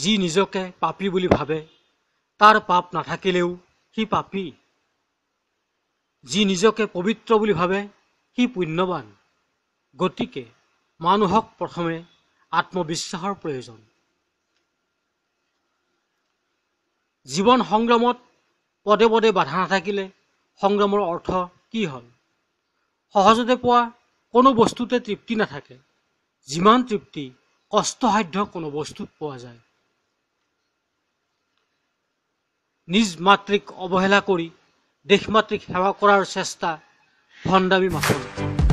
যি নিজকে পাপী বুলি ভাবে তাৰ পাপ নাথাকিলেও সি পাপী। যি নিজকে পবিত্ৰ বুলি ভাবে সি পুণ্যৱান গতিকে মানুহক প্ৰথমে আত্মবিশ্বাসৰ প্ৰয়োজন। জীৱন সংগ্ৰামত পদে পদে বাধা নাথাকিলে সংগ্ৰামৰ অৰ্থ কি হ'ল? সহজতে পোৱা কোনো বস্তুতে তৃপ্তি নাথাকে। যিমান তৃপ্তি কষ্টসাধ্য কোনো বস্তুত পোৱা যায়। নিজ মাতৃক অৱহেলা কৰি দেশ মাতৃক সেৱা কৰাৰ চেষ্টা ভণ্ডামী মাথোন